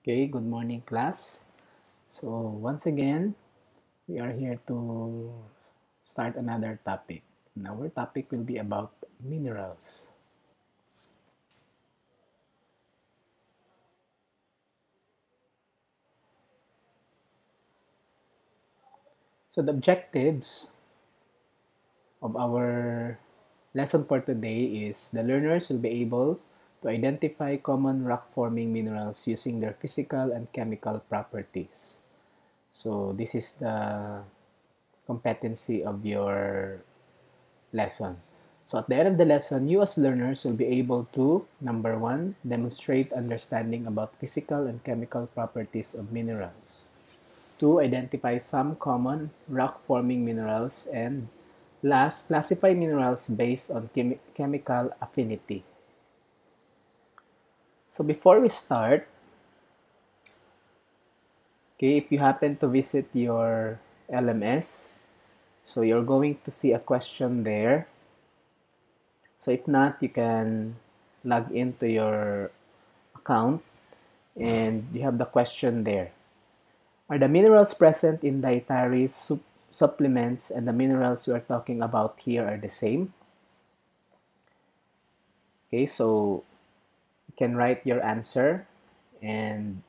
Okay, good morning class. So once again, we are here to start another topic. And our topic will be about minerals. So the objectives of our lesson for today is the learners will be able to identify common rock-forming minerals using their physical and chemical properties. So this is the competency of your lesson. So at the end of the lesson, you as learners will be able to, number one, demonstrate understanding about physical and chemical properties of minerals. Two, identify some common rock-forming minerals. And last, classify minerals based on chem chemical affinity. So before we start, okay, if you happen to visit your LMS, so you're going to see a question there. So if not, you can log into your account and you have the question there. Are the minerals present in dietary sup supplements and the minerals you are talking about here are the same? Okay, so can write your answer and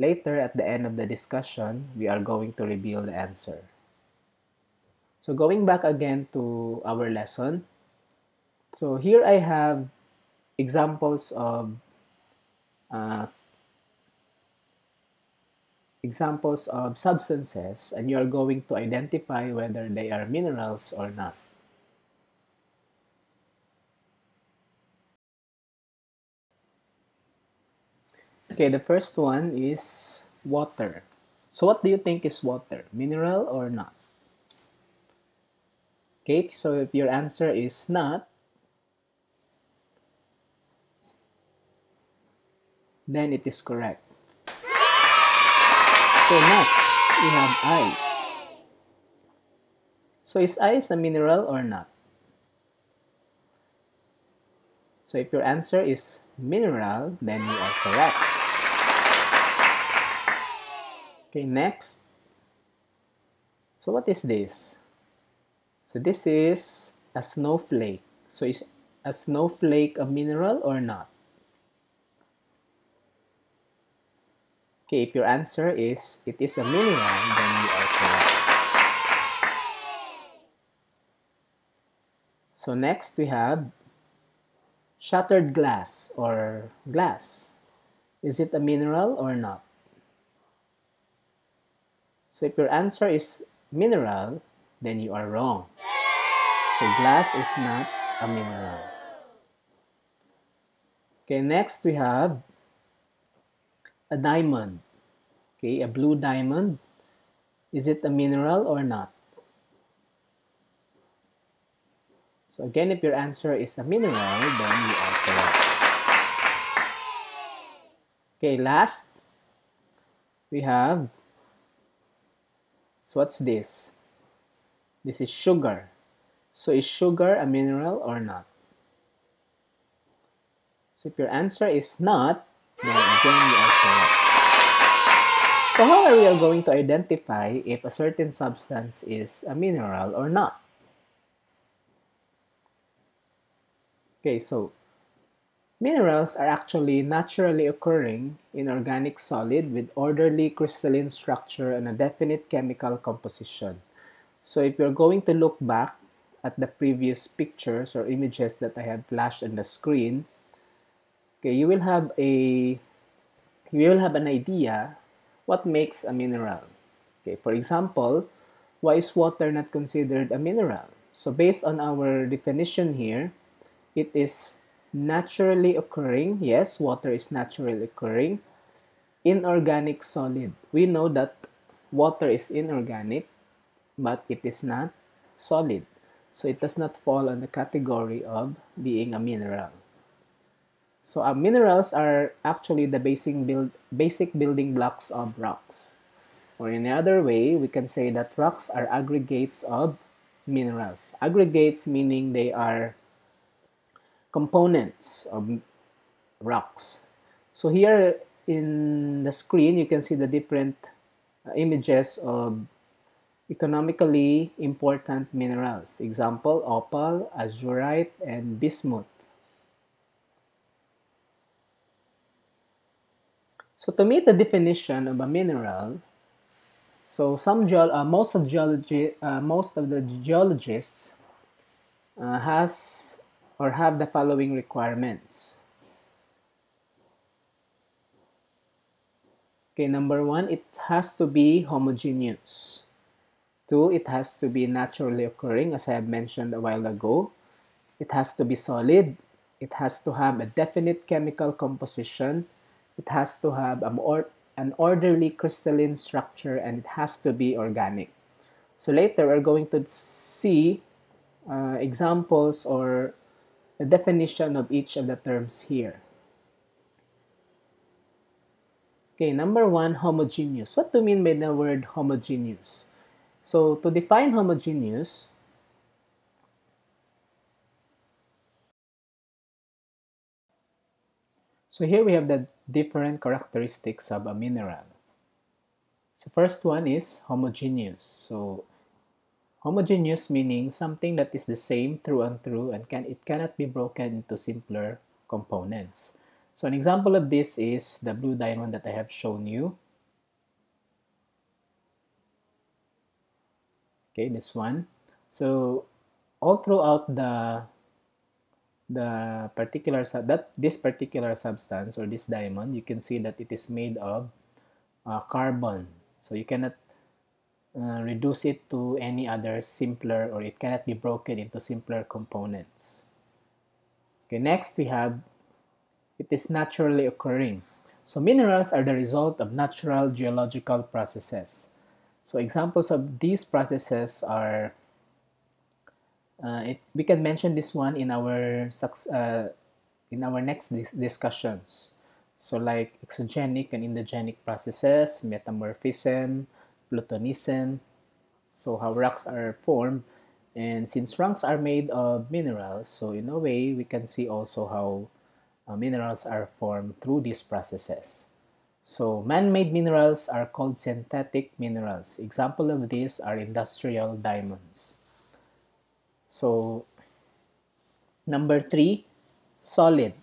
later at the end of the discussion, we are going to reveal the answer. So going back again to our lesson, so here I have examples of uh, examples of substances and you are going to identify whether they are minerals or not. Okay, the first one is water. So what do you think is water? Mineral or not? Okay, so if your answer is not, then it is correct. So next, we have ice. So is ice a mineral or not? So if your answer is mineral, then you are correct. Okay, next. So what is this? So this is a snowflake. So is a snowflake a mineral or not? Okay, if your answer is it is a mineral, then you are correct. So next we have shattered glass or glass. Is it a mineral or not? So if your answer is mineral, then you are wrong. So glass is not a mineral. Okay, next we have a diamond. Okay, a blue diamond. Is it a mineral or not? So again, if your answer is a mineral, then you are correct. Okay, last, we have, so what's this? This is sugar. So is sugar a mineral or not? So if your answer is not, then again you are correct. So how are we going to identify if a certain substance is a mineral or not? Okay, so minerals are actually naturally occurring in organic solid with orderly crystalline structure and a definite chemical composition. So if you're going to look back at the previous pictures or images that I have flashed on the screen, okay, you will have a you will have an idea what makes a mineral. Okay, for example, why is water not considered a mineral? So based on our definition here, it is naturally occurring. Yes, water is naturally occurring. Inorganic solid. We know that water is inorganic, but it is not solid. So it does not fall on the category of being a mineral. So uh, minerals are actually the basic, build, basic building blocks of rocks. Or in another way, we can say that rocks are aggregates of minerals. Aggregates meaning they are components of rocks. So here in the screen, you can see the different uh, images of economically important minerals. Example, opal, azurite, and bismuth. So to meet the definition of a mineral, so some uh, most of geology, uh, most of the geologists uh, has or have the following requirements. Okay, number one, it has to be homogeneous. Two, it has to be naturally occurring, as I have mentioned a while ago. It has to be solid. It has to have a definite chemical composition. It has to have an orderly crystalline structure and it has to be organic. So later we're going to see uh, examples or the definition of each of the terms here. Okay, number one, homogeneous. What do you mean by the word homogeneous? So to define homogeneous, so here we have the different characteristics of a mineral. So first one is homogeneous. So homogeneous meaning something that is the same through and through and can it cannot be broken into simpler components. So an example of this is the blue diamond that I have shown you. Okay, this one. So all throughout the the particular that this particular substance or this diamond you can see that it is made of uh, carbon so you cannot uh, reduce it to any other simpler or it cannot be broken into simpler components. Okay next we have it is naturally occurring. So minerals are the result of natural geological processes. So examples of these processes are uh, it, we can mention this one in our uh, in our next dis discussions. So like exogenic and endogenic processes, metamorphism, plutonism, so how rocks are formed. And since rocks are made of minerals, so in a way we can see also how uh, minerals are formed through these processes. So man-made minerals are called synthetic minerals. Example of these are industrial diamonds. So, number three, solid.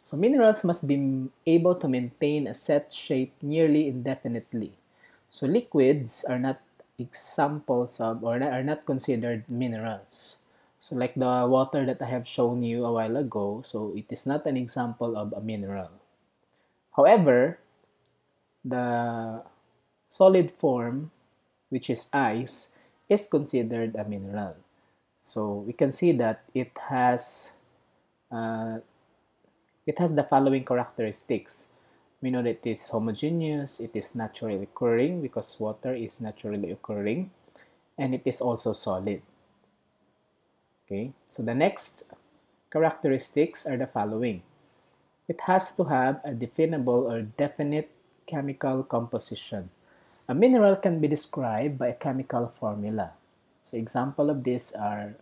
So, minerals must be able to maintain a set shape nearly indefinitely. So, liquids are not examples of or are not considered minerals. So, like the water that I have shown you a while ago, so it is not an example of a mineral. However, the solid form, which is ice, is considered a mineral. So we can see that it has uh, it has the following characteristics. We know that it is homogeneous, it is naturally occurring because water is naturally occurring, and it is also solid. Okay, so the next characteristics are the following. It has to have a definable or definite chemical composition. A mineral can be described by a chemical formula. So example of this are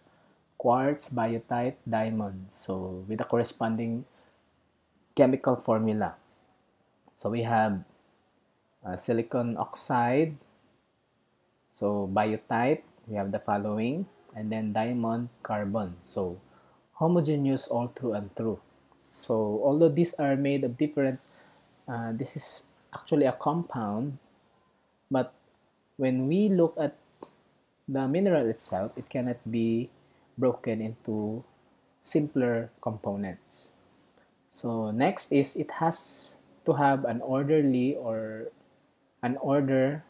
quartz, biotite, diamond. So with a corresponding chemical formula. So we have uh, silicon oxide, so biotite, we have the following, and then diamond, carbon. So homogeneous all through and through. So although these are made of different, uh, this is actually a compound, but when we look at the mineral itself, it cannot be broken into simpler components. So next is it has to have an orderly or an order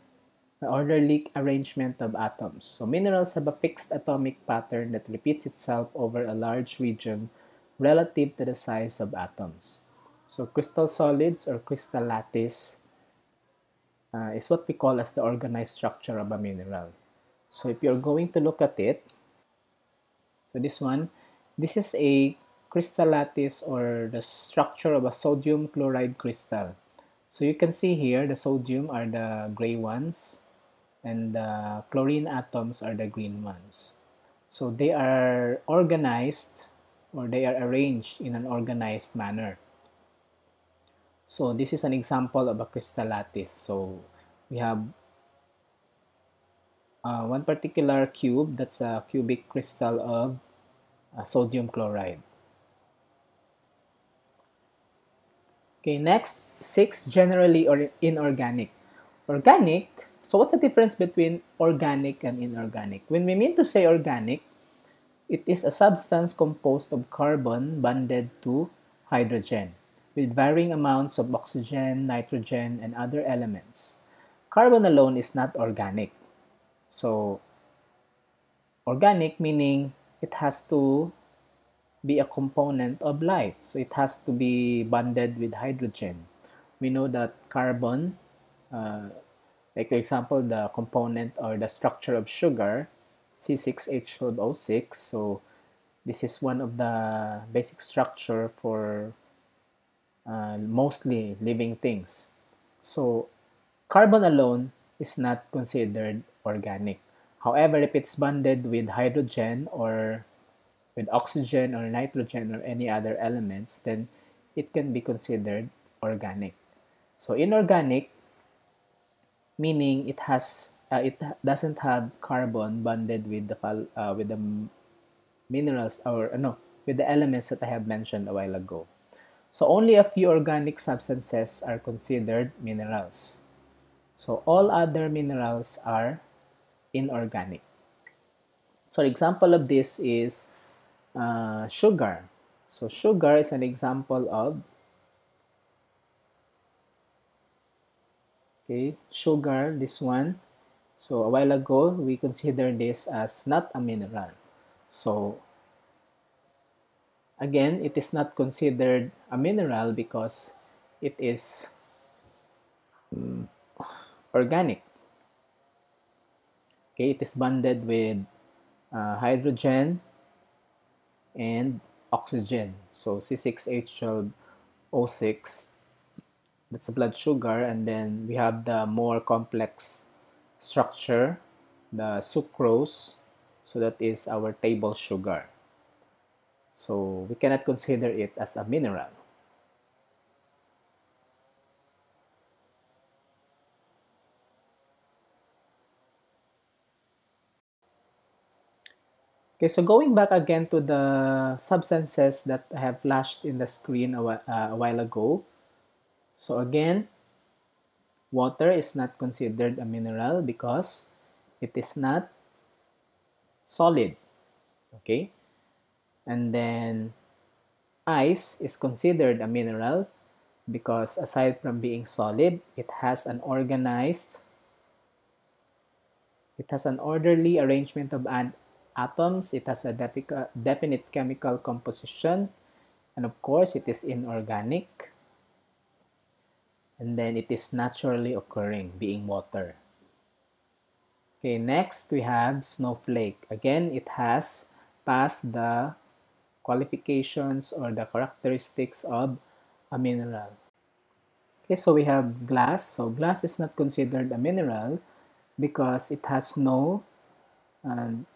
an orderly arrangement of atoms. So minerals have a fixed atomic pattern that repeats itself over a large region relative to the size of atoms. So crystal solids or crystal lattice uh, is what we call as the organized structure of a mineral. So if you're going to look at it, so this one, this is a crystal lattice or the structure of a sodium chloride crystal. So you can see here the sodium are the gray ones and the chlorine atoms are the green ones. So they are organized or they are arranged in an organized manner. So this is an example of a crystal lattice. So we have uh, one particular cube that's a cubic crystal of uh, sodium chloride. Okay, next, six generally or inorganic. Organic, so what's the difference between organic and inorganic? When we mean to say organic, it is a substance composed of carbon bonded to hydrogen with varying amounts of oxygen, nitrogen, and other elements. Carbon alone is not organic. So, organic meaning it has to be a component of life. So, it has to be bonded with hydrogen. We know that carbon, uh, like for example, the component or the structure of sugar, C6H12O6. So, this is one of the basic structure for uh, mostly living things. So, carbon alone is not considered organic. However, if it's bonded with hydrogen or with oxygen or nitrogen or any other elements, then it can be considered organic. So inorganic, meaning it has uh, it doesn't have carbon bonded with the uh, with the minerals or uh, no with the elements that I have mentioned a while ago. So only a few organic substances are considered minerals. So all other minerals are inorganic. So an example of this is uh, sugar. So sugar is an example of okay sugar this one. So a while ago we consider this as not a mineral. So again it is not considered a mineral because it is organic. Okay, it is bonded with uh, hydrogen and oxygen. So C6H12O6, that's a blood sugar, and then we have the more complex structure, the sucrose, so that is our table sugar. So we cannot consider it as a mineral. Okay, so going back again to the substances that I have flashed in the screen a, while, uh, a while ago. So again, water is not considered a mineral because it is not solid. Okay, and then ice is considered a mineral because aside from being solid, it has an organized, it has an orderly arrangement of atoms, it has a definite chemical composition, and of course, it is inorganic. And then it is naturally occurring, being water. Okay, next we have snowflake. Again, it has passed the qualifications or the characteristics of a mineral. Okay, so we have glass. So glass is not considered a mineral because it has no um,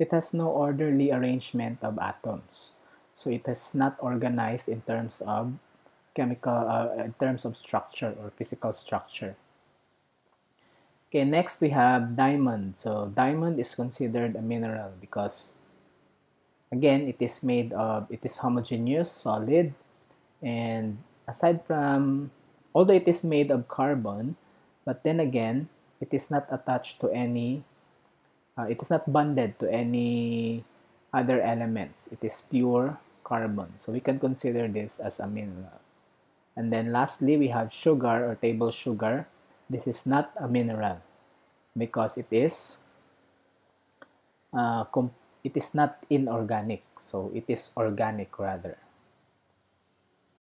it has no orderly arrangement of atoms. So it is not organized in terms of chemical, uh, in terms of structure or physical structure. Okay, next we have diamond. So diamond is considered a mineral because again, it is made of, it is homogeneous, solid, and aside from, although it is made of carbon, but then again, it is not attached to any uh, it is not bonded to any other elements. It is pure carbon. So we can consider this as a mineral. And then lastly, we have sugar or table sugar. This is not a mineral because it is uh, it is not inorganic. So it is organic rather.